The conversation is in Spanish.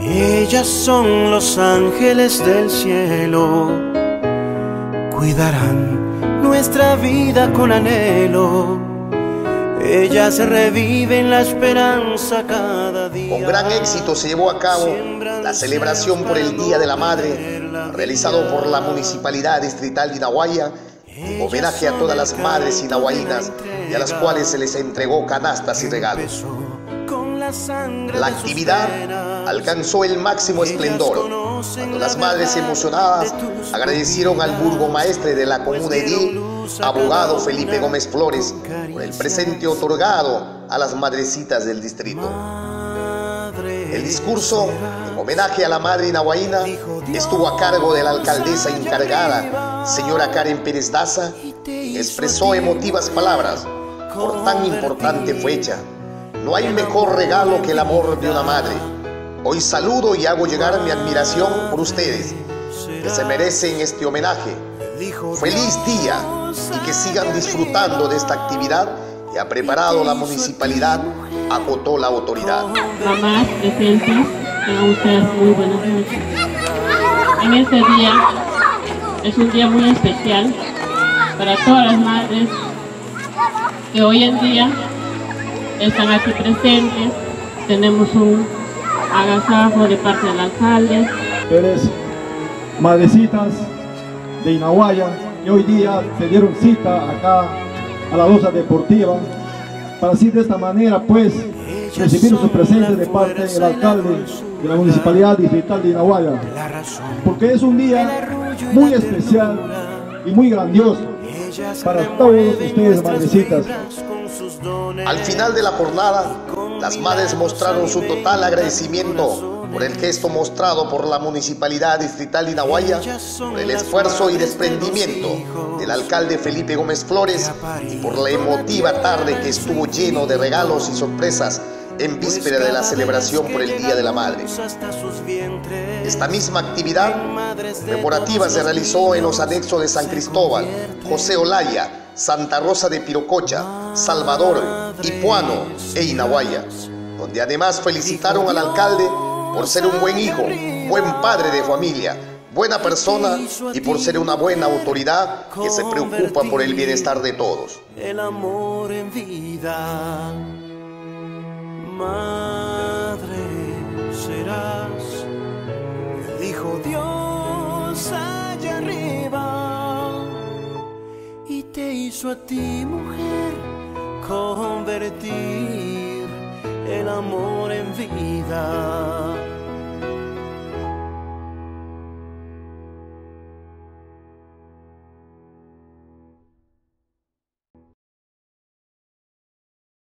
Ellas son los ángeles del cielo, cuidarán nuestra vida con anhelo. Ellas reviven la esperanza cada día. Con gran éxito se llevó a cabo la celebración por el Día de la Madre, realizado por la Municipalidad Distrital de Inahuaya, en homenaje a todas las madres inahuayinas y a las cuales se les entregó canastas y regalos. La actividad alcanzó el máximo esplendor cuando las madres emocionadas agradecieron al burgomaestre de la comuna edil, abogado Felipe Gómez Flores, por el presente otorgado a las madrecitas del distrito. El discurso en homenaje a la madre inahuaína estuvo a cargo de la alcaldesa encargada, señora Karen Pérez Daza, expresó emotivas palabras por tan importante fecha. No hay mejor regalo que el amor de una madre. Hoy saludo y hago llegar mi admiración por ustedes, que se merecen este homenaje. Feliz día y que sigan disfrutando de esta actividad que ha preparado la municipalidad, acotó la autoridad. Mamás presentes, tengan ustedes muy buenas noches. En este día es un día muy especial para todas las madres que hoy en día están aquí presentes. Tenemos un agasajo de parte del alcalde. Ustedes, madrecitas de Inahuaya, que hoy día se dieron cita acá a la losa deportiva para así de esta manera pues recibir su presente de parte del alcalde de la municipalidad distrital de Inahuaya porque es un día muy especial y muy grandioso para todos ustedes madrecitas al final de la jornada, las madres mostraron su total agradecimiento por el gesto mostrado por la Municipalidad Distrital de Inahuaya, por el esfuerzo y desprendimiento del alcalde Felipe Gómez Flores y por la emotiva tarde que estuvo lleno de regalos y sorpresas en víspera de la celebración por el Día de la Madre. Esta misma actividad memorativa se realizó en los anexos de San Cristóbal, José Olaya, Santa Rosa de Pirococha, Salvador, Ipuano e Inahuaya, donde además felicitaron al alcalde por ser un buen hijo, buen padre de familia, buena persona y por ser una buena autoridad que se preocupa por el bienestar de todos. El amor en vida, madre serás, dijo Dios allá arriba y te hizo a ti mujer convertir el amor en vida.